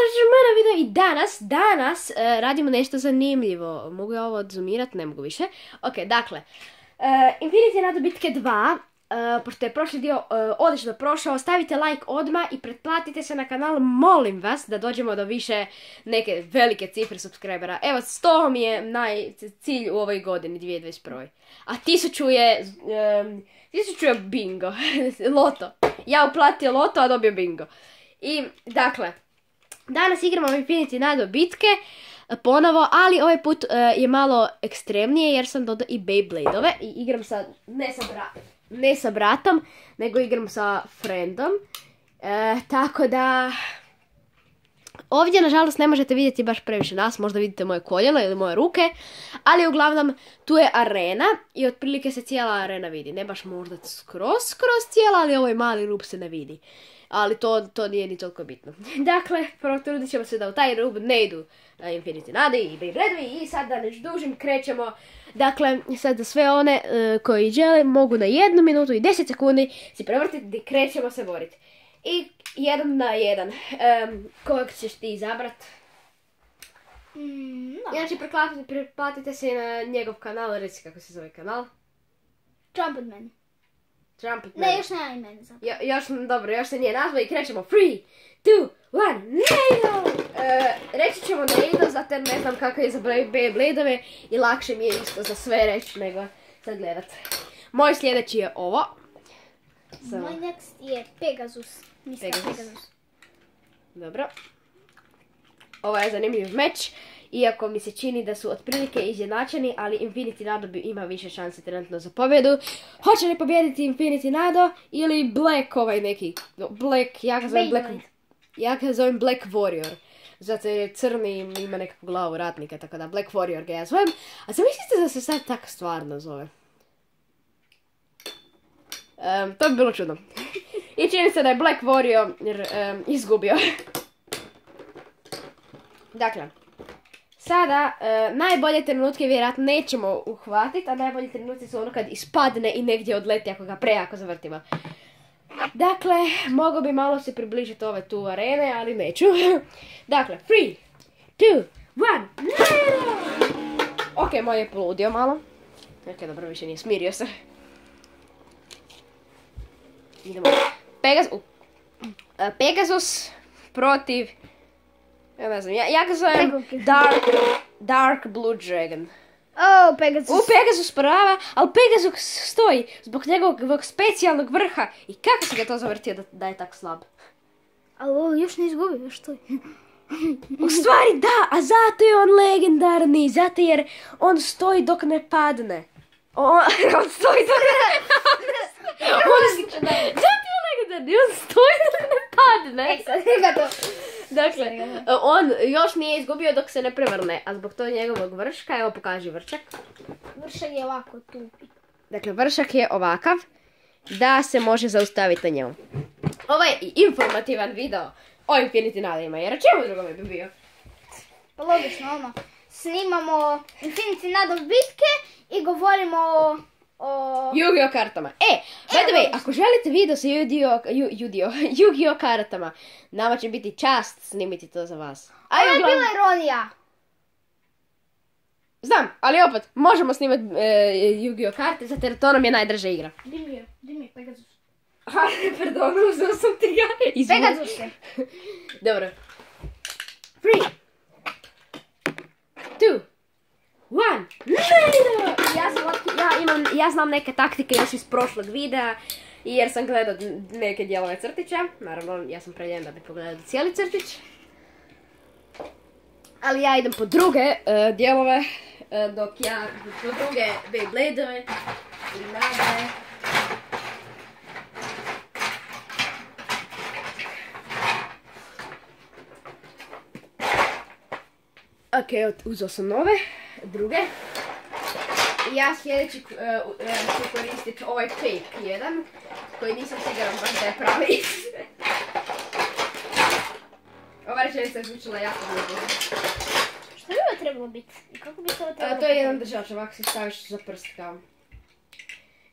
Mene video i danas, danas e, radimo nešto zanimljivo. Mogu ja ovo odzoomirat? Ne mogu više. Ok, dakle, uh, Infinity Nado bitke 2, e, pošto je prošli dio odlično prošao, stavite like odmah i pretplatite se na kanal, molim vas da dođemo do više neke velike cifre subscribera. Evo, 100 mi je naj, cilj u ovoj godini, 2021. A tisuću je, um, tisuću je bingo, loto. Ja uplatio loto, a dobio bingo. I, dakle, danas igramo Infinity Nado bitke, ponovo, ali ovaj put e, je malo ekstremnije jer sam dodao i Beybladeove i igram sa, ne sa, ne sa bratom, nego igram sa friendom. E, tako da, Ovdje, nažalost, ne možete vidjeti baš previše nas, možda vidite moje koljena ili moje ruke, ali uglavnom tu je arena i otprilike se cijela arena vidi. Ne baš možda skroz, skroz cijela, ali ovaj mali rub se ne vidi. Ali to, to nije ni toliko bitno. dakle, trudit ćemo se da u taj rub ne idu Infinity Nade i Beyblade i sad da ne dužim krećemo. Dakle, sad za sve one e, koji žele mogu na jednu minutu i deset sekundi si prevrtiti i krećemo se boriti. I jedan na jedan. Um, kojeg ćeš ti izabrat? Mm, no. Znači, preplatite se na njegov kanal, reci kako se zove kanal. Trumpetman. Trumpetman. Ne, još nema imena za jo, Još, dobro, još se nije nazva i krećemo. 3, 2, 1, NATO! Uh, reći ćemo NATO, zato ne znam kako je za Beybladeove i lakše mi je isto za sve reći nego sad gledat. Moj sljedeći je ovo. Moj next je Pegasus. Pegasus. Dobro. Ovo je zanimljiv meč. Iako mi se čini da su otprilike izjednačeni, ali Infinity Nado ima više šanse trenutno za pobjedu. Hoće li pobjediti Infinity Nado ili Black ovaj neki? Black, ja ga zovem Black... Ja ga zovem Black Warrior. Zato je crni i ima nekakvu glavu ratnika, tako da Black Warrior ga ja zovem. A zamislite da se sad tako stvarno zove? to bi bilo čudno. I čini se da je Black Warrior izgubio. dakle, sada najbolje trenutke vjerojatno nećemo uhvatiti, a najbolji trenutci su ono kad ispadne i negdje odleti ako ga prejako zavrtimo. Dakle, mogu bi malo se približiti ove tu arene, ali neću. dakle, 3, 2, 1, Ok, moj je poludio malo. Ok, dobro, više nije smirio se. Idemo. Pegasus, uh, Pegasus protiv, ja ne znam, ja, ja ga zovem Dark, Dark Blue Dragon. Oh, Pegasus. U Pegasus prava, ali Pegasus stoji zbog njegovog specijalnog vrha. I kako se ga to zavrtio da, da je tak slab? Ali još ne izgubio, još stoji. U stvari da, a zato je on legendarni, zato jer on stoji dok ne padne. On, on stoji dok ne padne. on, je legendarni, on stoji dok ne padne. E, sad to. Dakle, on još nije izgubio dok se ne prevrne, a zbog tog njegovog vrška, evo pokaži vršak. Vršak je ovako tupi. Dakle, vršak je ovakav da se može zaustaviti na njemu. Ovo je informativan video o Infinity Nadima, jer o čemu drugome bi bio? Pa logično, ono, snimamo Infinity Nadal bitke i govorimo o o... Yu-Gi-Oh kartama. E, by the way, ako želite video sa Yu-Gi-Oh kartama, nama će biti čast snimiti to za vas. A je bila ironija. Znam, ali opet, možemo snimati e, Yu-Gi-Oh karte, zato jer to nam je najdraža igra. Di mi je, di mi je Pegasus. Ha, pardon, uzao sam ti ga. Pegasus je. Dobro. Three. Two. One. Ja, sam, ja, imam, ja znam neke taktike još iz prošlog videa. Jer sam gledao neke dijelove crtića. Naravno, ja sam preljen da bi pogledao cijeli crtić. Ali ja idem po druge uh, dijelove. Uh, dok ja po druge Beybladeove. I nade. Ok, uzao sam nove druge. Ja sljedeći uh, ću koristiti ovaj fake jedan, koji nisam siguran baš da je pravi. Ova rečenica je zvučila jako glupo. Što bi ovo trebalo biti? Kako bi to trebalo biti? To je jedan držač, ovako se staviš za prst kao.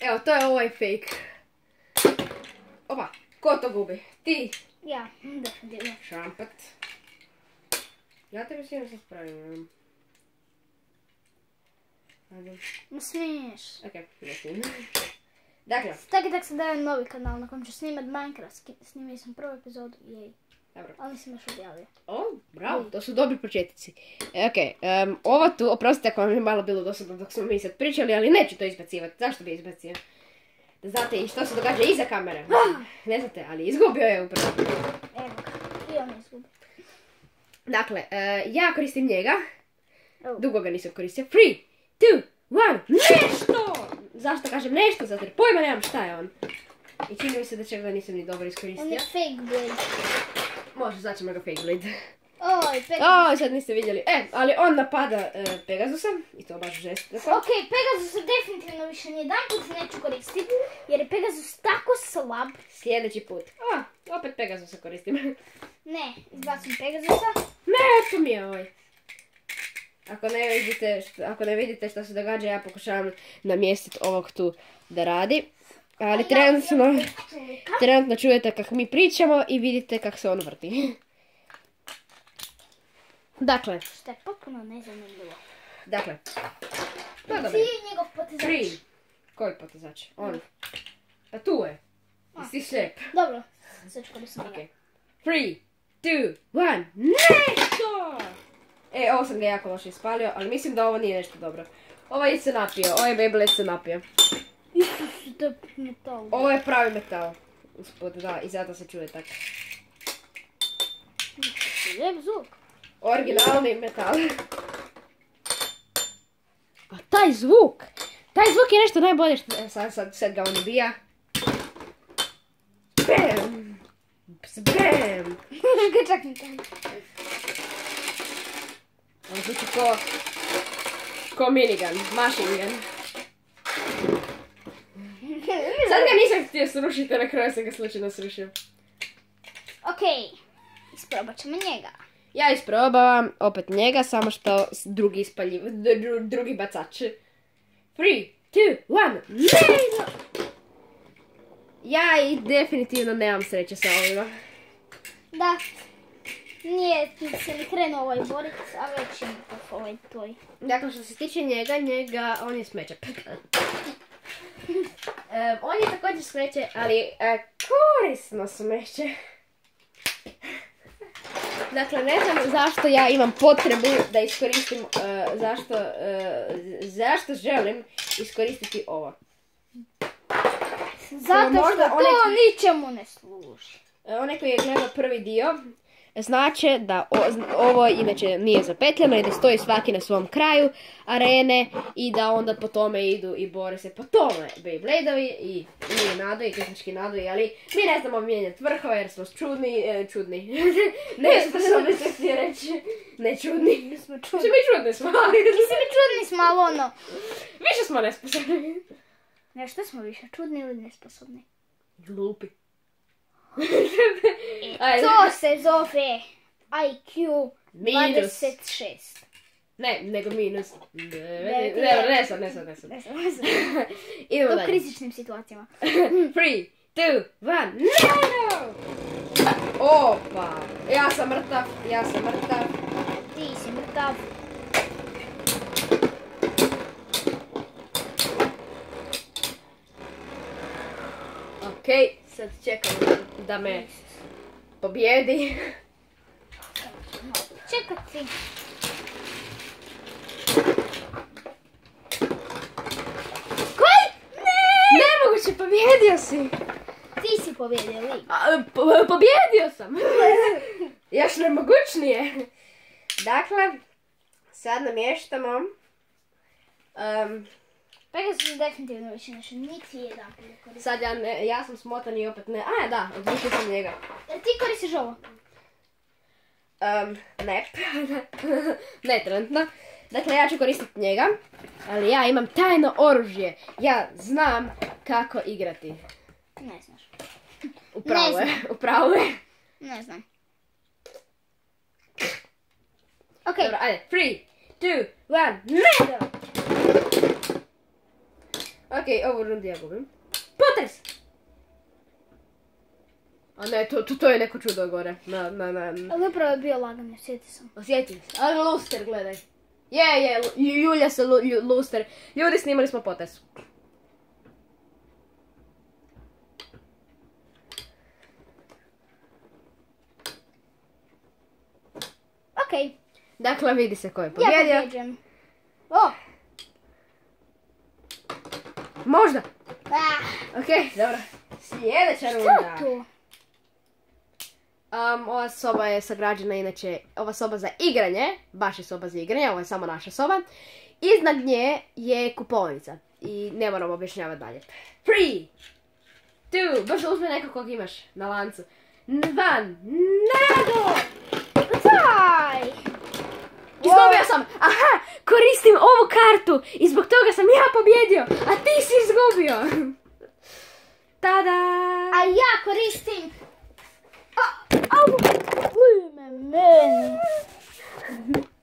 Evo, to je ovaj fake. Opa, ko to gubi? Ti? Ja, definitivno. Šampet. Ja tebi svijem sad pravim. Ne smiješ. Ok, ne svijem. Dakle, Tako da sam dajem novi kanal na kojem ću snimat Minecraft. Snimio sam prvu epizodu, jej. dobro. Ali nisam još objavio. O, bravo, to su dobri početnici. E, ok, ovo tu, oprostite ako vam je malo bilo dosadno dok smo mi sad pričali, ali neću to izbacivati. Zašto bi izbacio? Da znate i što se događa iza kamere. Ne znate, ali izgubio je upravo. Evo ga. I on je izgubio. Dakle, e, ja koristim njega. Dugo ga nisam koristio. 3, 2, 1, nešto! Zašto kažem nešto? Zato jer pojma nemam šta je on. I čini mi se da čega ga nisam ni dobro On iskoristio. je fake blade. Može, ćemo ga fake blade. Oj, Pegasus. O, sad niste vidjeli. E, ali on napada e, Pegasusa. I to baš žestoko. Ok, Pegasus definitivno više ni jedan put neću koristiti, jer je Pegasus tako slab. Sljedeći put. A, opet Pegasusa koristim. Ne, izbacim Pegasusa. ne, to mi je ovaj. Ako ne vidite, što, ako ne vidite što se događa, ja pokušavam namjestiti ovog tu da radi. Ali trenutno, trenutno čujete kako mi pričamo i vidite kako se on vrti. Dakle, Što je potpuno nezanimljivo. dakle. Pa dobro. Je njegov potezač. Tri. Koji potezač? On. Pa tu je. Jesi ti slijep? Dobro, ću koristim Ok. njega. Three, two, one, nešto! E, ovo sam ga jako loše ispalio, ali mislim da ovo nije nešto dobro. Ovaj se napio, ovaj Beyblade se napio. Metal. Ovo je pravi metal. Usput, da, i zato se čuje tako. Lijep zvuk. Originalni metal. A taj zvuk! Taj zvuk je nešto najbolje što... e, Sad, sad, sad ga on ubija. Bam! Bam! Čak. On zvuči ko... Ko minigun, machine gun. Sad ga nisam htio srušiti, na kraju sam ga slučajno srušio. Ok, isprobat ćemo njega. Ja isprobavam opet njega, samo što drugi ispaljiv, dru- drugi bacač. 3, 2, 1, ne! Nije se ni krenuo ovaj borit, a već je ovaj tvoj. Dakle, što se tiče njega, njega, on je smeće. On je također smeće, ali e, korisno smeće. Dakle, ne znam zašto ja imam potrebu da iskoristim, e, zašto, e, zašto želim iskoristiti ovo. Zato što to ničemu ne služi. Onaj koji je gledao prvi dio, znače da o- ovo inače nije zapetljano i da stoji svaki na svom kraju arene i da onda po tome idu i bore se po tome Beybladeovi i mi nadoji, tehnički nadoji, ali mi ne znamo mijenjati vrhove jer smo čudni, e, čudni, ne sposobni se htio reći, ne čudni. Mi smo čudni. mi čudni smo, ali Mislim, čudni smo, ali ono. više smo nesposobni. Nešto smo više čudni ili nesposobni. Glupi. Ajde. to se zove IQ Minus. 26. Ne, nego minus. Ne, ne, Ne, ne, ne sad, ne sad, ne sad. Ne U dalje. kritičnim situacijama. Three, two, one, no! Opa! Ja sam mrtav, ja sam mrtav. Ti si mrtav. Ok, sad čekam da me pobjedi. Čekati. Koji? Ne! Nemoguće, pobjedio si! Ti si pobjedio po- pobjedio sam! Još nemogućnije. Dakle, sad namještamo... Um, Pegasus definitivno više nešto niti jedan put ne koristi. sad ja, ne, ja sam smotan i opet ne... A, da, odlučio sam njega. Ti koristiš ovo? Um, ne. ne trenutno. Dakle, ja ću koristiti njega. Ali ja imam tajno oružje. Ja znam kako igrati. Ne znaš. Upravo je. Upravo je. Ne znam. Ok, Dobro, ajde. 3, 2, 1, ne! Ok, ovu rundu ja gubim. Potres! A ne, to, to, to je neko čudo gore. Na, na, na. Ali upravo je bio lagan, sjeti sam. Osjeti se. Ali luster, gledaj. Je, je, Ju- Julja se lu- luster. Ljudi, snimali smo potes. Okej, Dakle, vidi se ko je ja pobjedio. pobjeđujem. O! Možda. Ah, Ok, dobro. Sljedeća što runda. tu? Um, ova soba je sagrađena inače, ova soba za igranje, baš je soba za igranje, ovo je samo naša soba. Iznad nje je kupovnica i ne moramo objašnjavati dalje. Three, two, baš uzme nekog kog imaš na lancu. Van, nado! Daj! Izgubio sam! Aha! Koristim ovu kartu i zbog toga sam ja pobjedio, a ti si izgubio! Tada! A ja koristim...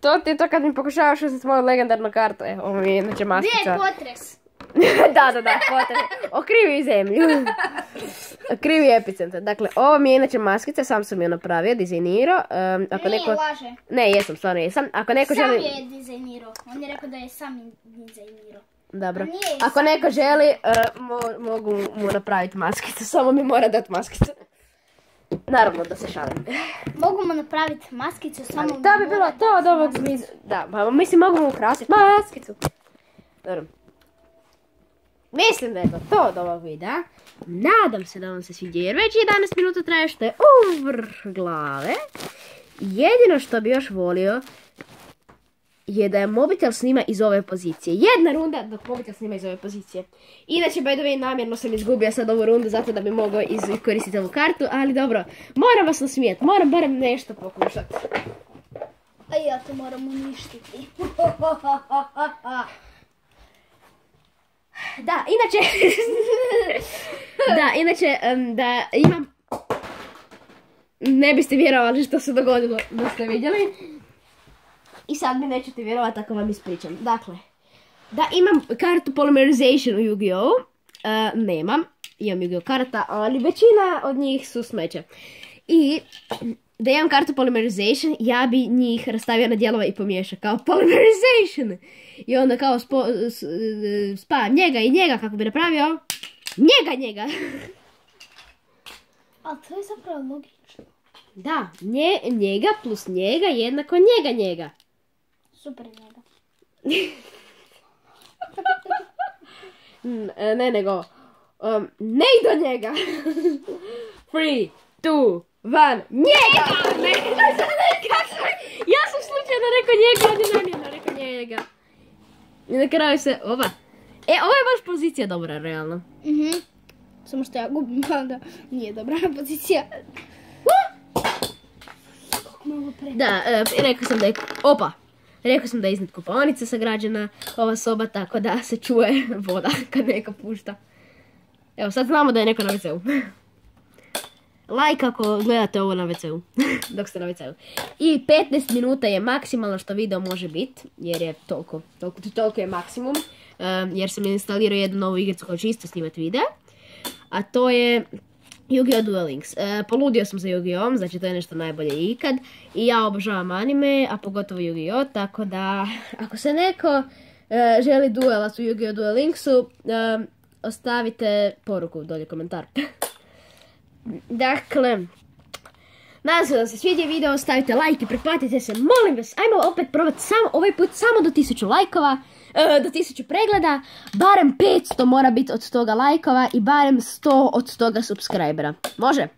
To ti je to kad mi pokušavaš uzeti moju legendarnu kartu. E, ovo mi je inače Gdje je potres? da, da, da, potres. Okrivi zemlju. Okrivi epicentar. Dakle, ovo mi je inače maskica, sam sam ju napravio, dizajnirao. Em, ako Nije, neko... laže. Ne, jesam, stvarno jesam. Ako neko Sam želi... je dizajnirao. On je rekao da je sam dizajnirao. Dobro. Nije, Ako sam neko želi, mo- mogu mu napraviti maskicu, samo mi mora dati maskicu. Naravno da se šalim. Mogu mu napraviti maskicu samo... To bi bilo to od ovog. Da, pa mislim mogu mu ukrasiti maskicu. Dobro. Mislim da je to to od ovog videa. Nadam se da vam se sviđa jer već 11 minuta traje što je u vrh glave. Jedino što bi još volio je da je mobitel snima iz ove pozicije. Jedna runda dok mobitel snima iz ove pozicije. Inače, by the way, namjerno sam izgubio sad ovu rundu zato da bi mogao iskoristiti ovu kartu, ali dobro, moram vas nasmijeti, moram barem nešto pokušati. A ja to moram uništiti. Da, inače... da, inače, da imam... Ne biste vjerovali što se dogodilo da ste vidjeli. I sad mi nećete vjerovati ako vam ispričam. Dakle, da imam kartu Polymerization u Yu-Gi-Oh! E, nemam, imam Yu-Gi-Oh! karata, ali većina od njih su smeće. I da imam kartu Polymerization, ja bi njih rastavio na dijelove i pomiješao kao Polymerization. I onda kao spo, spa njega i njega kako bi napravio njega njega. Ali to je zapravo logično. Da, nje, njega plus njega jednako njega njega. Super njega. N- e, ne nego, um, ne i do njega. Three, two, one, njega! Sam- ja sam slučajno rekao njega, a ne namjerno rekao njega. I na kraju se, ova. E, ovo je baš pozicija dobra, realno. Mhm. Samo što ja gubim, da nije dobra pozicija. Da, e, rekao sam da je, opa, rekao sam da je iznad kupaonica sagrađena ova soba, tako da se čuje voda kad neko pušta. Evo, sad znamo da je neko na WC-u. Like ako gledate ovo na WC-u, dok ste na WC-u. I 15 minuta je maksimalno što video može biti, jer je toliko, toliko, toliko je maksimum. e, jer sam instalirao jednu novu igricu koja će isto snimati video. A to je Yu-Gi-Oh! Duel Links. E, poludio sam za Yu-Gi-Oh! Znači to je nešto najbolje ikad. I ja obožavam anime, a pogotovo Yu-Gi-Oh! Tako da, ako se neko e, želi duelat u Yu-Gi-Oh! Duel Linksu, ostavite poruku dolje komentar. dakle, Nadam se da se sviđa video, stavite like i pretplatite se, molim vas, ajmo opet probati samo, ovaj put samo do 1000 lajkova, e, do 1000 pregleda, barem 500 mora biti od toga lajkova i barem 100 od toga subscribera. Može?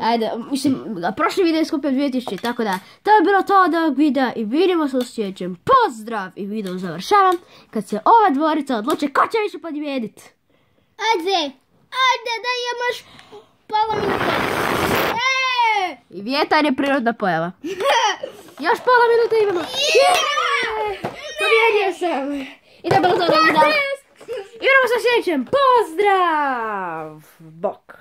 Ajde, mislim, prošli video je skupio 2000, tako da, to je bilo to od ovog videa i vidimo se u sljedećem. Pozdrav! I video završavam kad se ova dvorica odluče ko će više pobjedit. Ajde, ajde da imaš pola minuta. E! I vjetar je prirodna pojava. Još pola minuta imamo. Je! Pobjedio sam. I je bilo to videa. I se u sljedećem. Pozdrav! Bok.